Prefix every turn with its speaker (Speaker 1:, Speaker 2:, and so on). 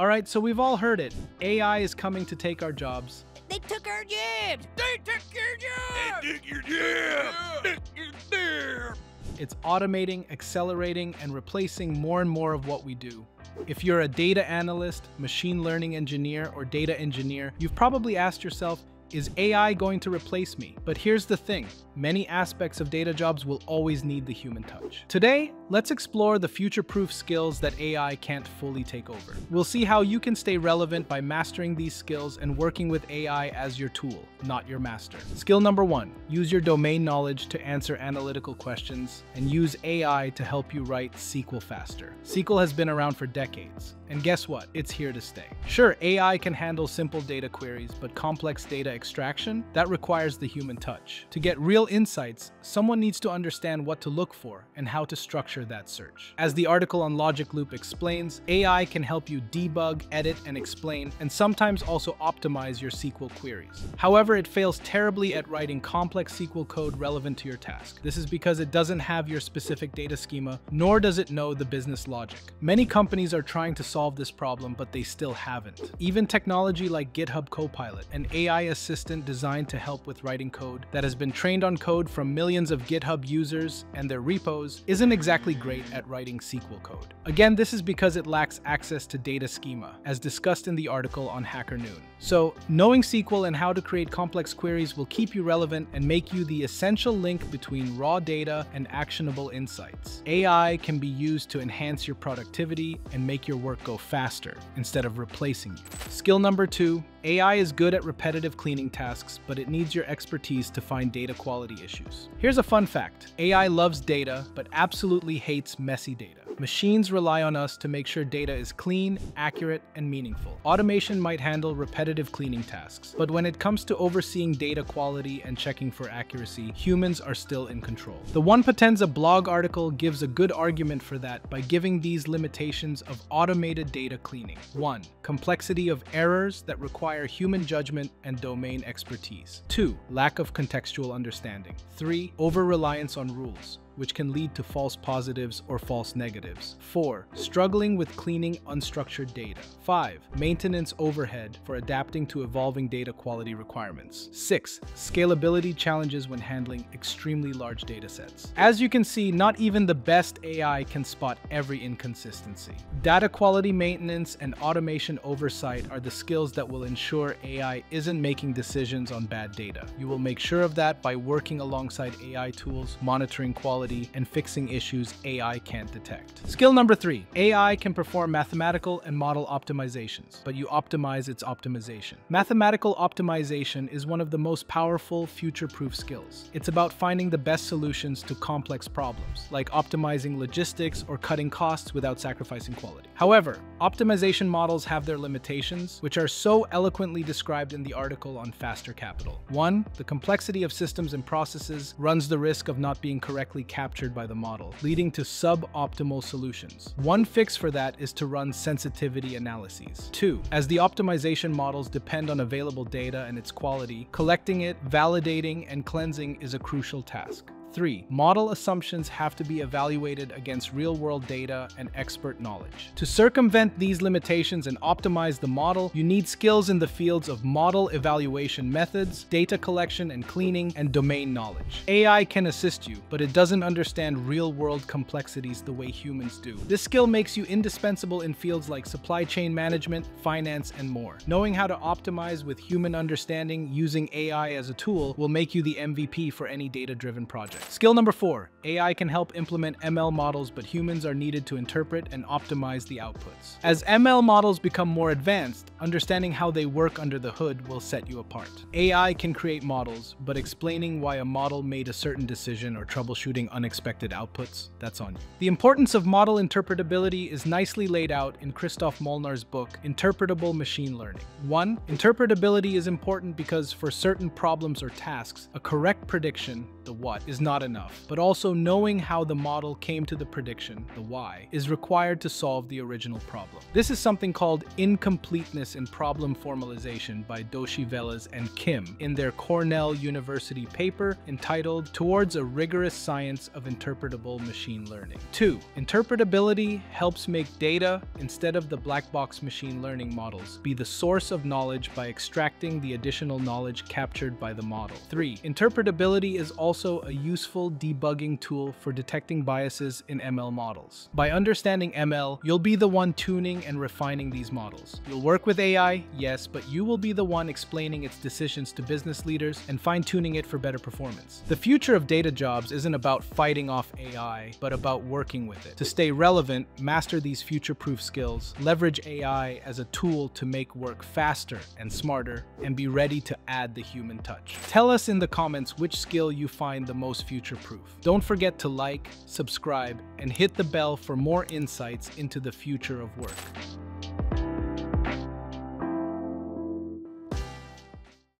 Speaker 1: Alright, so we've all heard it. AI is coming to take our jobs.
Speaker 2: They took our jobs!
Speaker 3: They took your job!
Speaker 4: They took your job!
Speaker 3: Took your job!
Speaker 1: It's automating, accelerating, and replacing more and more of what we do. If you're a data analyst, machine learning engineer, or data engineer, you've probably asked yourself, is AI going to replace me? But here's the thing, many aspects of data jobs will always need the human touch. Today, let's explore the future-proof skills that AI can't fully take over. We'll see how you can stay relevant by mastering these skills and working with AI as your tool, not your master. Skill number one, use your domain knowledge to answer analytical questions and use AI to help you write SQL faster. SQL has been around for decades, and guess what? It's here to stay. Sure, AI can handle simple data queries, but complex data extraction, that requires the human touch. To get real insights, someone needs to understand what to look for and how to structure that search. As the article on Logic Loop explains, AI can help you debug, edit, and explain, and sometimes also optimize your SQL queries. However, it fails terribly at writing complex SQL code relevant to your task. This is because it doesn't have your specific data schema, nor does it know the business logic. Many companies are trying to solve this problem, but they still haven't. Even technology like GitHub Copilot, and AI assistant assistant designed to help with writing code that has been trained on code from millions of GitHub users and their repos isn't exactly great at writing SQL code. Again, this is because it lacks access to data schema, as discussed in the article on HackerNoon. So, knowing SQL and how to create complex queries will keep you relevant and make you the essential link between raw data and actionable insights. AI can be used to enhance your productivity and make your work go faster instead of replacing you. Skill number two, AI is good at repetitive cleaning tasks, but it needs your expertise to find data quality issues. Here's a fun fact. AI loves data, but absolutely hates messy data. Machines rely on us to make sure data is clean, accurate, and meaningful. Automation might handle repetitive cleaning tasks, but when it comes to overseeing data quality and checking for accuracy, humans are still in control. The One Potenza blog article gives a good argument for that by giving these limitations of automated data cleaning. 1. Complexity of errors that require human judgment and domain expertise. 2. Lack of contextual understanding. 3. Over-reliance on rules which can lead to false positives or false negatives. 4. Struggling with cleaning unstructured data. 5. Maintenance overhead for adapting to evolving data quality requirements. 6. Scalability challenges when handling extremely large datasets. As you can see, not even the best AI can spot every inconsistency. Data quality maintenance and automation oversight are the skills that will ensure AI isn't making decisions on bad data. You will make sure of that by working alongside AI tools, monitoring quality, and fixing issues AI can't detect. Skill number three, AI can perform mathematical and model optimizations, but you optimize its optimization. Mathematical optimization is one of the most powerful future-proof skills. It's about finding the best solutions to complex problems, like optimizing logistics or cutting costs without sacrificing quality. However, optimization models have their limitations, which are so eloquently described in the article on Faster Capital. One, the complexity of systems and processes runs the risk of not being correctly captured by the model, leading to suboptimal solutions. One fix for that is to run sensitivity analyses. Two, as the optimization models depend on available data and its quality, collecting it, validating, and cleansing is a crucial task. 3. Model assumptions have to be evaluated against real-world data and expert knowledge. To circumvent these limitations and optimize the model, you need skills in the fields of model evaluation methods, data collection and cleaning, and domain knowledge. AI can assist you, but it doesn't understand real-world complexities the way humans do. This skill makes you indispensable in fields like supply chain management, finance, and more. Knowing how to optimize with human understanding using AI as a tool will make you the MVP for any data-driven project. Skill number four, AI can help implement ML models, but humans are needed to interpret and optimize the outputs. As ML models become more advanced, understanding how they work under the hood will set you apart. AI can create models, but explaining why a model made a certain decision or troubleshooting unexpected outputs, that's on you. The importance of model interpretability is nicely laid out in Christoph Molnar's book, Interpretable Machine Learning. One, interpretability is important because for certain problems or tasks, a correct prediction, the what, is not enough, but also knowing how the model came to the prediction, the why, is required to solve the original problem. This is something called incompleteness in Problem Formalization by Doshi Velez and Kim in their Cornell University paper entitled Towards a Rigorous Science of Interpretable Machine Learning. 2. Interpretability helps make data, instead of the black box machine learning models, be the source of knowledge by extracting the additional knowledge captured by the model. 3. Interpretability is also a useful debugging tool for detecting biases in ML models. By understanding ML, you'll be the one tuning and refining these models. You'll work with AI, yes, but you will be the one explaining its decisions to business leaders and fine-tuning it for better performance. The future of data jobs isn't about fighting off AI, but about working with it. To stay relevant, master these future-proof skills, leverage AI as a tool to make work faster and smarter, and be ready to add the human touch. Tell us in the comments which skill you find the most future-proof. Don't forget to like, subscribe, and hit the bell for more insights into the future of work.